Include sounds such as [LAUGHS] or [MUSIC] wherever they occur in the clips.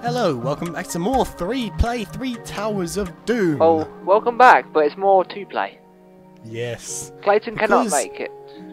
Hello, welcome back to more 3 Play 3 Towers of Doom. Oh, welcome back, but it's more to play. Yes. Clayton cannot make it.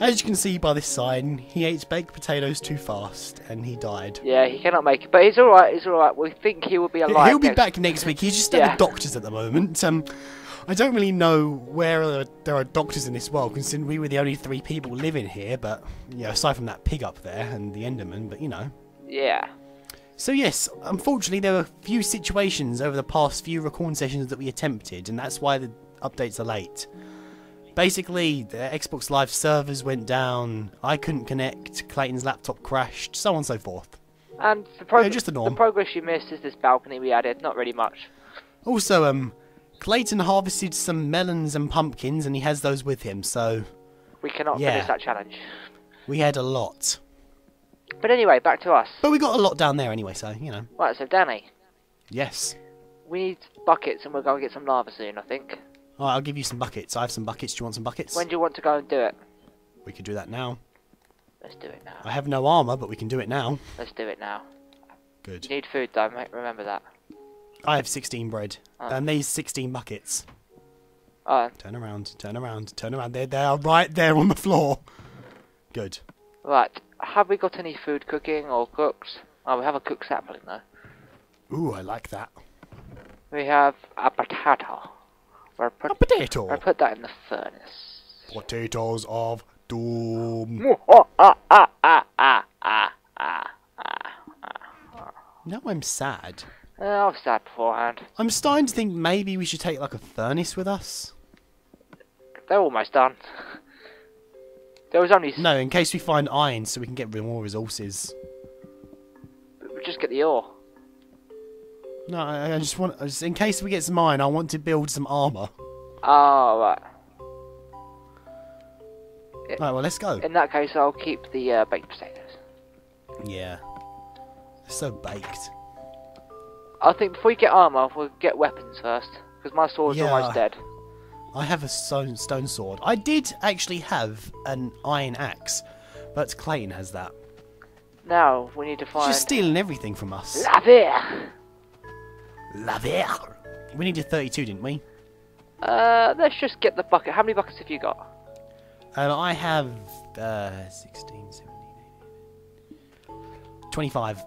As you can see by this sign, he ate baked potatoes too fast and he died. Yeah, he cannot make it, but he's alright, he's alright. We think he will be alive. He'll be next- back next week. He's just at Yeah. the doctor's at the moment. Um, I don't really know where uh, there are doctors in this world, considering we were the only three people living here. But you know, aside from that pig up there and the Enderman, but you know. Yeah. So yes, unfortunately, there were a few situations over the past few recording sessions that we attempted, and that's why the updates are late. Basically, the Xbox Live servers went down. I couldn't connect. Clayton's laptop crashed, so on and so forth. And the, prog- Yeah, just the norm. progress you missed is this balcony we added, not really much. Also, um, Clayton harvested some melons and pumpkins, and he has those with him. So We cannot Yeah. finish that challenge. we had a lot, But anyway, back to us. but we got a lot down there anyway. So you know, Right, so Danny, yes. we need buckets and we're going to get some lava soon, I think. All right, I'll give you some buckets. I have some buckets. Do you want some buckets? When do you want to go and do it? We could do that now. Let's do it now. I have no armor, but we can do it now. Let's do it now. Good. You need food though, mate. Remember that. I have 16 bread. Oh. And these 16 buckets. Oh, Turn around, turn around, turn around. There, they are right there on the floor. Good. right. Have we got any food cooking or cooks? Oh, we have a cooked sapling though. Ooh, I like that. We have a potato. We're put, A potato. I put that in the furnace. Potatoes of doom. Oh, ah, ah, ah, ah, ah, ah. Now I'm sad. Uh, I was sad beforehand. I'm starting to think maybe we should take like a furnace with us. They're almost done. There was only. No, in case we find iron, so we can get more resources. we Just get the ore. No, I, I just want, just- in case we get some iron, I want to build some armor. Oh, right. Right, well, let's go. In that case, I'll keep the uh, baked potatoes. Yeah. They're so baked. I think before we get armor, we'll get weapons first. Because my sword's Yeah. almost dead. I have a stone, stone sword. I did actually have an iron axe, but Clayton has that. Now, we need to find. She's stealing everything from us. Lavir! Love. We needed 32, didn't we? Uh, let's just get the bucket. How many buckets have you got? Um, I have uh, 16, 17, 18, 25.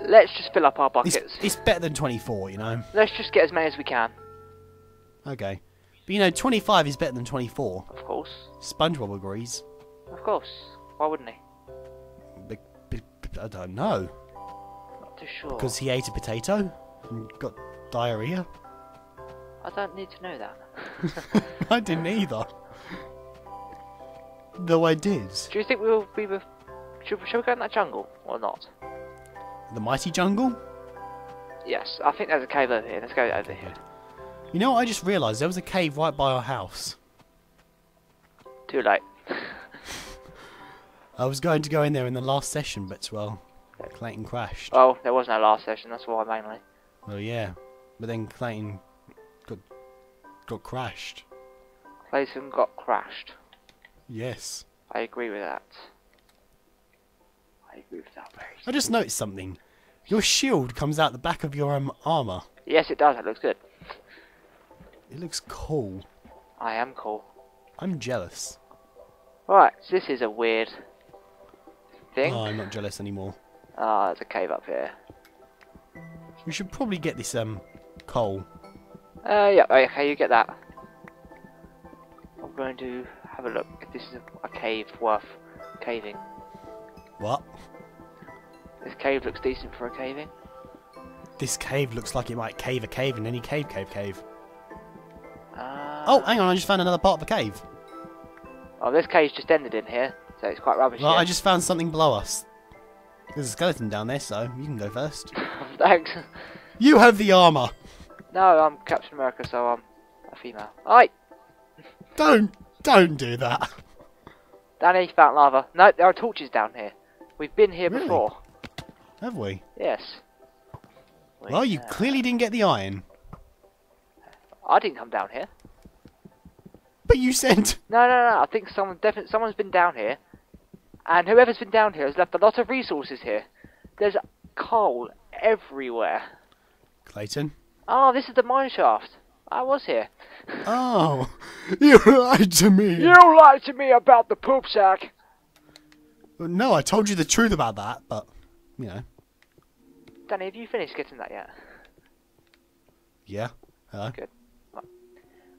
Let's just fill up our buckets. it's better than 24, you know? Let's just get as many as we can, Okay. But you know, 25 is better than 24. of course. SpongeBob agrees. Of course. Why wouldn't he? But, but I don't know. Not too sure. Because he ate a potato and got diarrhea? I don't need to know that. [LAUGHS] I didn't either. Though I did. Do you think we'll be... With... Should, shall we go in that jungle or not? The mighty jungle? Yes, I think there's a cave over here. Let's go over here. You know what I just realised? There was a cave right by our house. Too late. [LAUGHS] I was going to go in there in the last session, but well, Clayton crashed. Oh, there was no last session. That's why mainly. Well, yeah, but then Clayton got got crashed. Clayton got crashed. Yes. I agree with that. I agree with that very. I just noticed something. Your shield comes out the back of your um, armor. Yes, it does. It looks good. It looks cool. I am cool. I'm jealous. Right, so this is a weird thing. Oh, I'm not jealous anymore. Ah, there's a cave up here. We should probably get this um coal. Uh, yeah, okay, you get that. I'm going to have a look if this is a, a cave worth caving. What? This cave looks decent for a caving. This cave looks like it might cave a cave in any cave, cave, cave. Uh, Oh, hang on, I just found another part of the cave. oh, this cave's just ended in here, so it's quite rubbish. Well, here. I just found something below us. There's a skeleton down there, so you can go first. [LAUGHS] Thanks. You have the armor. No, I'm Captain America, so I'm a female. Alright, Don't, don't do that. Danny found lava. No, there are torches down here. We've been here Really? before. Have we? Yes. Well, you Uh, clearly didn't get the iron. I didn't come down here. But you said. [LAUGHS] No, no, no. I think someone definitely someone's been down here, and whoever's been down here has left a lot of resources here. There's coal everywhere. Clayton. Oh, this is the mine shaft. I was here. Oh, [LAUGHS] you lied to me. You lied to me about the poop sack. No, I told you the truth about that, but you know, Danny, have you finished getting that yet? yeah. Hello. Good.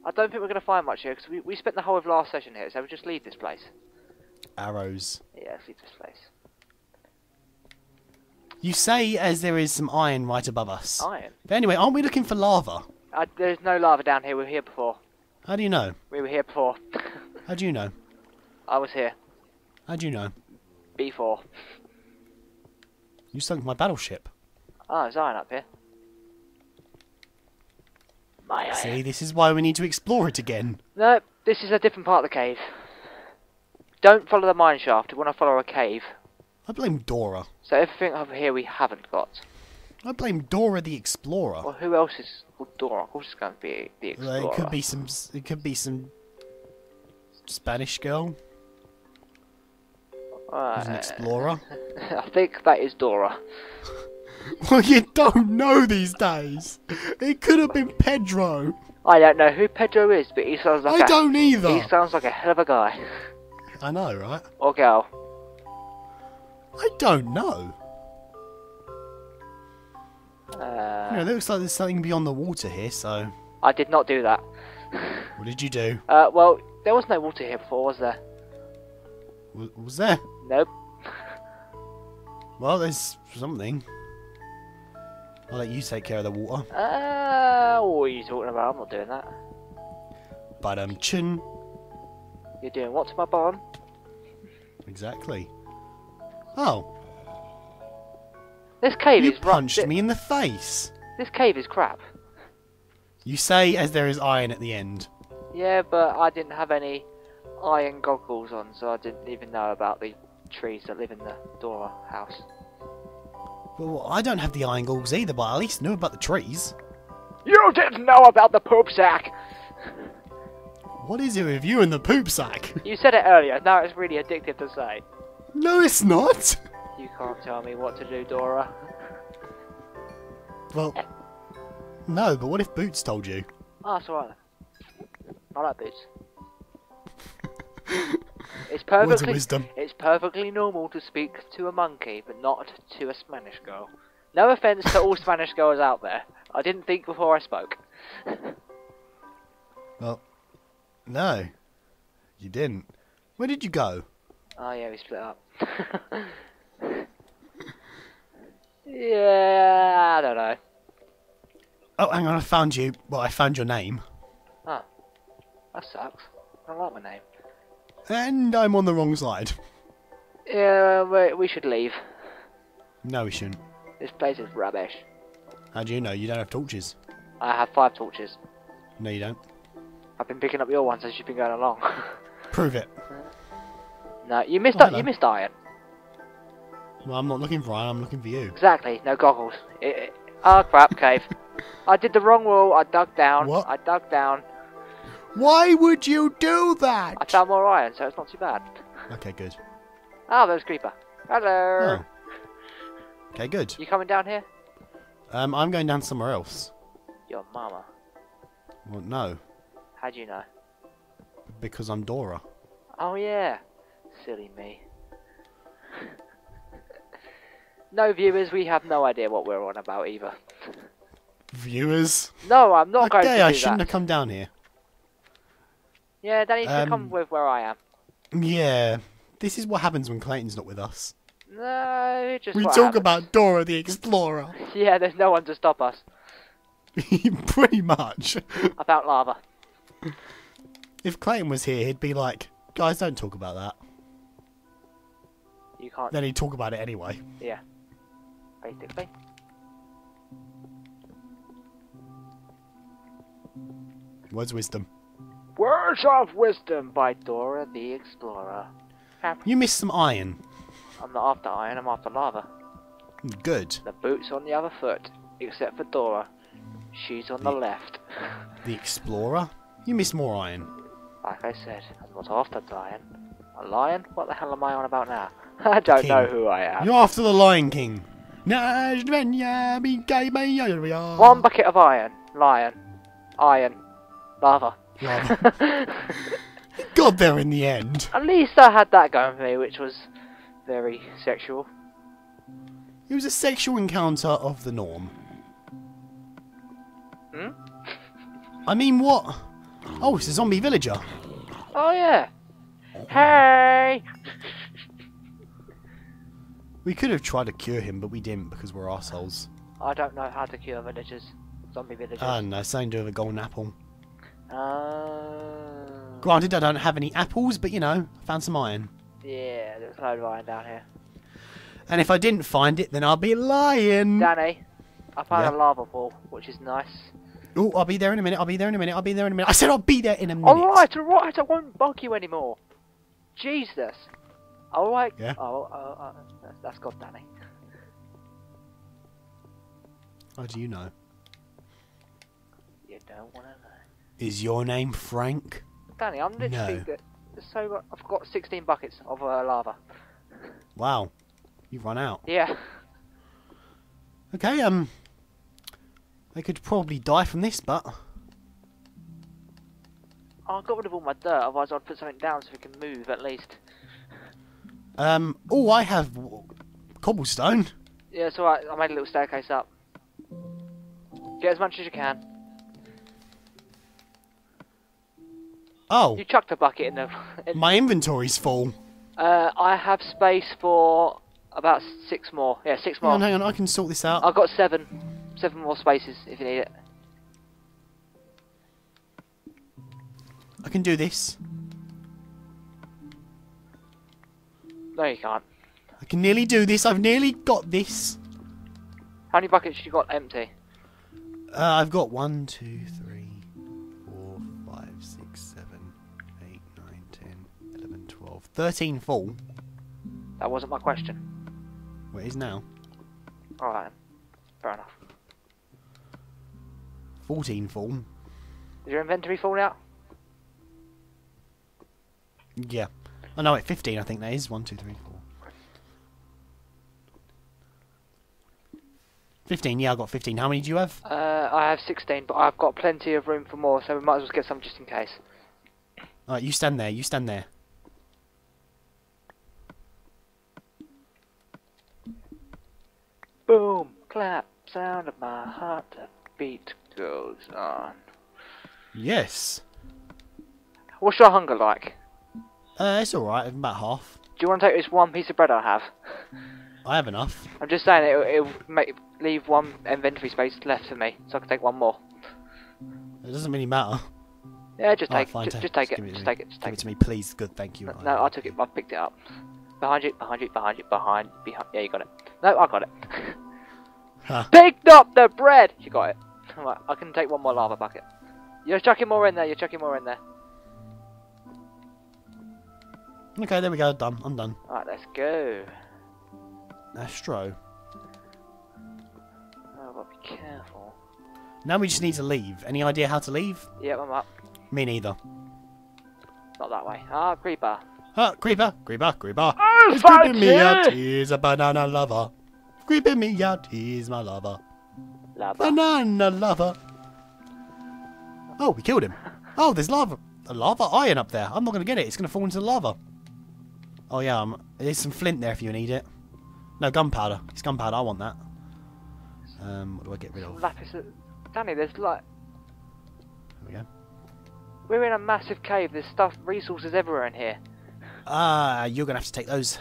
I don't think we're going to find much here because we, we spent the whole of last session here, so we'll just leave this place. Arrows. Yeah, let's leave this place. You say as there is some iron right above us. Iron. But anyway, aren't we looking for lava? Uh, there's no lava down here. We were here before. How do you know? We were here before. [LAUGHS] How do you know? I was here. How do you know? Before. You sunk my battleship. Oh, there's iron up here. My iron. See, this is why we need to explore it again. No, this is a different part of the cave. Don't follow the mine shaft. We want to follow a cave. I blame Dora. So everything over here we haven't got. I blame Dora the Explorer. Well, who else is well, Dora? Of course, it's going to be the Well, explorer. it could be some. It could be some Spanish girl, who's an Uh, explorer. [LAUGHS] I think that is Dora. [LAUGHS] well, you don't know these days. It could have been Pedro. I don't know who Pedro is, but he sounds like I a don't either. he sounds like a hell of a guy I know, right? or girl. I don't know. Uh, You know, it looks like there's something beyond the water here. So, I did not do that. what did you do? Uh, well, there was no water here before, was there? Was, was there? Nope. Well, there's something. I'll let you take care of the water. Uh, what are you talking about? I'm not doing that. But um, chin. You're doing what to my bottom? Exactly. Oh, This cave you is punched me in the face. This cave is crap. You say as there is iron at the end. Yeah, but I didn't have any iron goggles on, so I didn't even know about the trees that live in the Dora house. Well, I don't have the iron goggles either, but I at least knew about the trees. You didn't know about the poop sack! What is it with you and the poop sack? You said it earlier, now it's really addictive to say. no, it's not. You can't tell me what to do, Dora. Well, no, but what if Boots told you? Ah, oh, that's alright then. I like boots. [LAUGHS] It's perfectly wisdom. it's perfectly normal to speak to a monkey, but not to a Spanish girl. No offense to all Spanish girls out there. I didn't think before I spoke. [LAUGHS] Well, no, you didn't. Where did you go? Oh yeah, we split up. [LAUGHS] yeah, I don't know. Oh, hang on, I found you. Well, I found your name. Ah, that sucks. I don't like my name. And I'm on the wrong side. Yeah, we, we should leave. No, we shouldn't. This place is rubbish. How do you know? You don't have torches. I have five torches. No, you don't. I've been picking up your ones as you've been going along. [LAUGHS] Prove it. no, you missed Oh, you missed iron. Well, I'm not looking for iron, I'm looking for you. Exactly. No goggles. It, it, oh crap, cave. [LAUGHS] I did the wrong wall. I dug down. What? I dug down. Why would you do that? I found more iron, so it's not too bad. Okay, good. Oh, there's creeper. Hello. Oh. Okay, good. You coming down here? Um, I'm going down somewhere else. Your mama. Well, no, How do you know? because I'm Dora. Oh yeah. Silly me. [LAUGHS] no viewers, we have no idea what we're on about either. Viewers. No, I'm not going to Okay, I shouldn't that. have come down here. Yeah, Danny, you should come Um, with where I am. Yeah, this is what happens when Clayton's not with us. No, just we talk happens. about Dora the Explorer. [LAUGHS] Yeah, there's no one to stop us. [LAUGHS] Pretty much. About lava. If Clayton was here, he'd be like, guys, don't talk about that. You can't. Then he'd talk about it anyway. Yeah. Basically. Words wisdom. Words of Wisdom by Dora the Explorer. You missed some iron. I'm not after iron, I'm after lava. Good. The boot's on the other foot, except for Dora. She's on the The- left. [LAUGHS] The Explorer? You missed more iron. Like I said, I'm not after lion. A lion? What the hell am I on about now? [LAUGHS] I don't King. know who I am. You're after the Lion King. One One bucket of iron. Lion. Iron. Lava. [LAUGHS] Got there in the end. At least I had that going for me, which was very sexual. It was a sexual encounter of the norm. Hmm? I mean, what? Oh, it's a zombie villager. Oh yeah. Hey! We could have tried to cure him, but we didn't because we're assholes. I don't know how to cure villagers. Zombie villagers. Ah, no, something to do with a golden apple. Uh, Granted, I don't have any apples, but you know, I found some iron. yeah, there's a load of iron down here. And if I didn't find it, then I'll be lying. Danny, I found Yeah. a lava pool, which is nice. Oh, I'll be there in a minute. I'll be there in a minute. I'll be there in a minute. I said I'll be there in a minute. Alright, alright, I won't bug you anymore. Jesus. Alright. Yeah? Oh, oh, oh, that's, that's God, Danny. How do you know? You don't want to know. Is your name Frank? Danny, I'm literally No. good. So I've got 16 buckets of uh, lava. Wow, you've run out. Yeah. Okay, um, they could probably die from this, but I got rid of all my dirt, otherwise I'd put something down so we can move at least. um, oh, I have cobblestone. Yeah, it's alright, I made a little staircase up. Get as much as you can. Oh, You chucked a bucket in the. [LAUGHS] In, my inventory's full. uh, I have space for about six more. Yeah, six more. Hang on, hang on, I can sort this out. I've got seven. Seven more spaces if you need it. I can do this. No, you can't. I can nearly do this. I've nearly got this. How many buckets you got empty? Uh, I've got one, two, three, 13 full? That wasn't my question. Well, it is now. Alright, fair enough. 14 full. Is your inventory full now? Yeah. Oh no, wait, 15 I think that is. 1, 2, 3, 4. 15, yeah, i got 15. How many do you have? Uh, I have 16, but I've got plenty of room for more, so we might as well get some just in case. Alright, you stand there, you stand there. Clap! Sound of my heart, the beat goes on. Yes. What's your hunger like? Uh, it's alright, about half. Do you want to take this one piece of bread I have? I have enough. I'm just saying it'll, it'll make, leave one inventory space left for me, so I can take one more. It doesn't really matter. Yeah, just take, fine, ju- take- just, take it, just take it, just Give take it it. to me, please. Good, thank you. No, I took it. I picked it up. Behind you, behind you, behind you, behind, behind. Yeah, you got it. No, I got it. [LAUGHS] Huh. Picked up the bread. You got it. Right, I can take one more lava bucket. You're chucking more in there. You're chucking more in there. Okay, there we go. Done. I'm done. Alright, let's go. Astro. Oh, but be careful. Now we just need to leave. Any idea how to leave? Yep, I'm up. Me neither. Not that way. Ah, creeper. Ah, creeper, creeper, creeper. Oh, It's creeping me out. He's a banana lover. Creeping me out. He's my lover. Lava. Banana lover. Oh, we killed him. Oh, there's lava. A lava iron up there. I'm not going to get it. It's going to fall into the lava. Oh, yeah. Um, there's some flint there if you need it. No, gunpowder. It's gunpowder. I want that. Um, what do I get rid of? Lapis. Danny, there's like There we go. we're in a massive cave. There's stuff, resources everywhere in here. Ah, you're going to have to take those.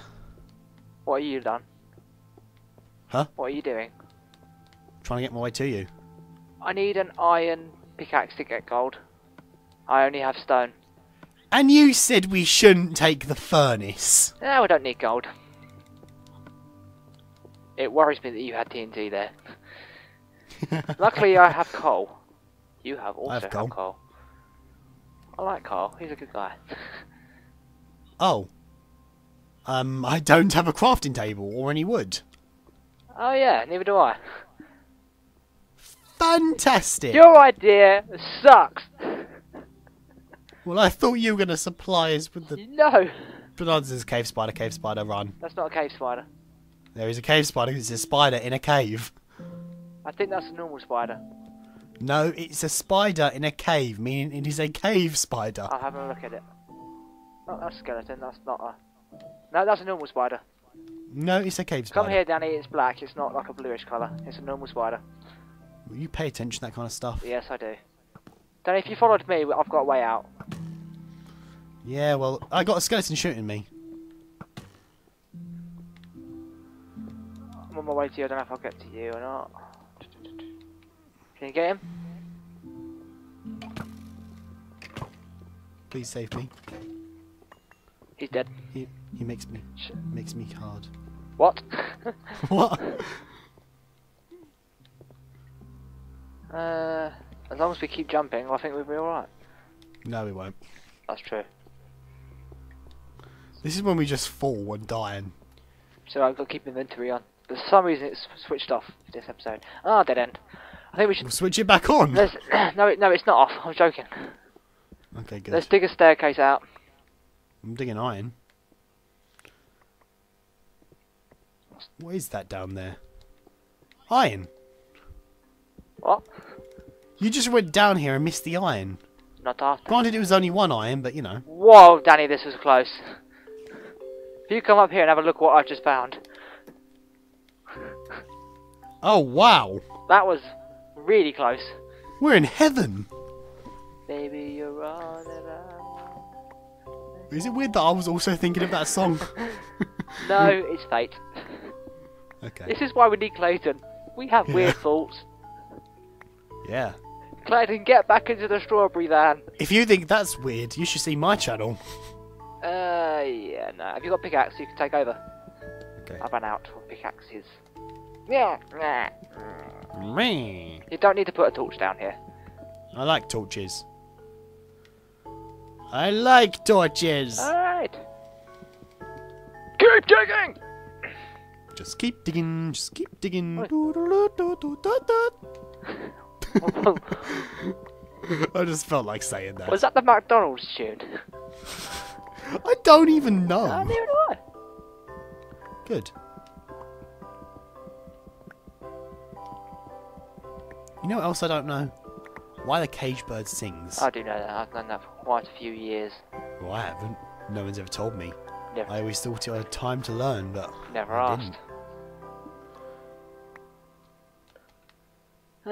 What are you done? Huh? What are you doing? Trying to get my way to you. I need an iron pickaxe to get gold. I only have stone. And you said we shouldn't take the furnace. No, we don't need gold. It worries me that you had TNT there. [LAUGHS] Luckily, I have coal. You have also have have coal. coal. I like Carl. He's a good guy. Oh. Um, I don't have a crafting table or any wood. Oh yeah, neither do I. Fantastic. Your idea sucks. Well, I thought you were going to supply us with the No, Bonanza's cave spider, cave spider, run. that's not a cave spider. There is a cave spider. It's a spider in a cave. I think that's a normal spider. No, it's a spider in a cave, meaning it is a cave spider. I'll have a look at it. That's a skeleton. That's not a. No, that's a normal spider. No, it's a cave spider. Come here, Danny. It's black. It's not like a bluish colour. It's a normal spider. Will you pay attention to that kind of stuff? Yes, I do. Danny, if you followed me, I've got a way out. Yeah, well, I got a skeleton shooting me. I'm on my way to you. I don't know if I'll get to you or not. Can you get him? Please save me. He's dead. He he makes me makes me hard. What? [LAUGHS] what? [LAUGHS] uh, as long as we keep jumping, I think we'll be alright. No, we won't. That's true. This is when we just fall and die. And So I've got to keep inventory on. For some reason it's switched off this episode. Ah, dead end. I think we should. we'll switch it back on. Let's. [CLEARS THROAT] No, no, it's not off. I'm joking. Okay, good. Let's dig a staircase out. I'm digging iron. What is that down there? Iron. What? You just went down here and missed the iron. Not after. Granted, it was only one iron, but you know. Whoa, Danny, this was close. If you come up here and have a look what I've just found. Oh wow, That was really close. we're in heaven. Baby, you're running out. Is it weird that I was also thinking of that song? [LAUGHS] No, [LAUGHS] it's fate. Okay. This is why we need Clayton. We have weird thoughts. Yeah. Clayton, get back into the strawberry van. If you think that's weird, you should see my channel. Uh, yeah, no. Have you got pickaxe? You can take over. Okay. I ran out of pickaxes. Yeah. Me. You don't need to put a torch down here. I like torches. I like torches. Alright. Keep digging! Just keep digging. Just keep digging. [LAUGHS] I just felt like saying that. Was that the McDonald's tune? [LAUGHS] I don't even know. Uh, neither do I. Good. You know what else I don't know? Why the cage bird sings. I do know that. I've known that for quite a few years. Well, I haven't. No one's ever told me. Never, I always thought it had time to learn, but never I asked. [SIGHS]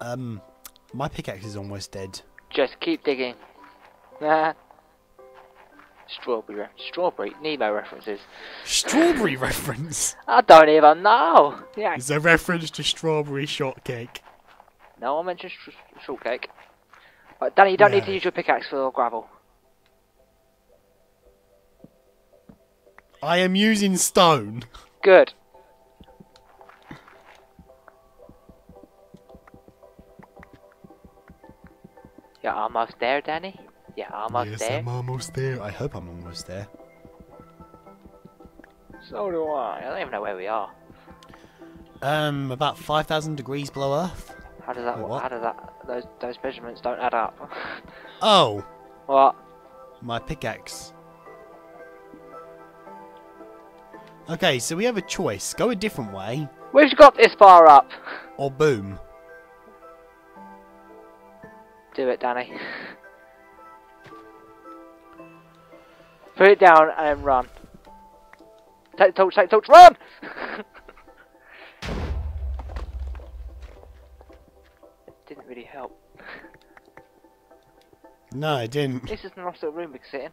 um, my pickaxe is almost dead. Just keep digging. Nah. Strawberry, strawberry, Nemo references. Strawberry [LAUGHS] reference. I don't even know. Yeah. It's a reference to strawberry shortcake. No one mentioned sh- shortcake. But Danny, you don't need to use your pickaxe for gravel. I am using stone. Good. You're almost there, Danny. You're almost yes, there. I'm almost there. I hope I'm almost there. So do I. I don't even know where we are. Um, about 5,000 degrees below Earth. How does that? Wait, what? How does that? Those those measurements don't add up. [LAUGHS] Oh, what? my pickaxe. Okay, so we have a choice. Go a different way, We've got this far up. or boom. Do it, Danny. Put it down and then run. Take the torch, take the torch, run! [LAUGHS] It didn't really help. No, it didn't. This is a nice little room we can sit in.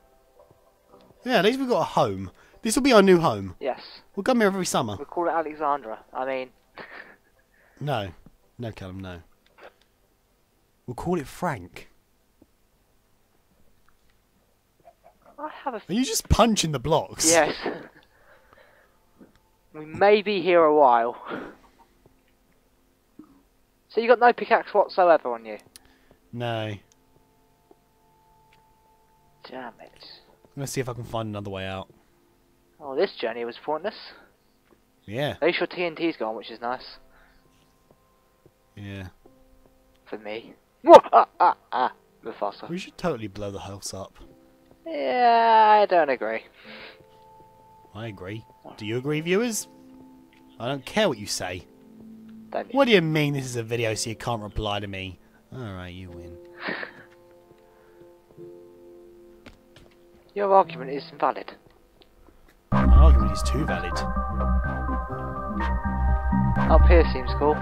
Yeah, at least we've got a home. This will be our new home. Yes. We'll come here every summer. We'll call it Alexandra. I mean, [LAUGHS] No. No, Callum, no. We'll call it Frank. I have a. Are you just punching the blocks? Yes. we may be here a while. So you got no pickaxe whatsoever on you? No. Damn it. I'm gonna see if I can find another way out. Oh, this journey was pointless. Yeah. At least your TNT's gone, which is nice. Yeah. For me. [LAUGHS] Mufasa. We should totally blow the house up. Yeah, I don't agree. I agree. Do you agree, viewers? I don't care what you say. Don't you? What do you mean this is a video so you can't reply to me? Alright, you win. Your argument is invalid. My argument is too valid. Up here seems cool.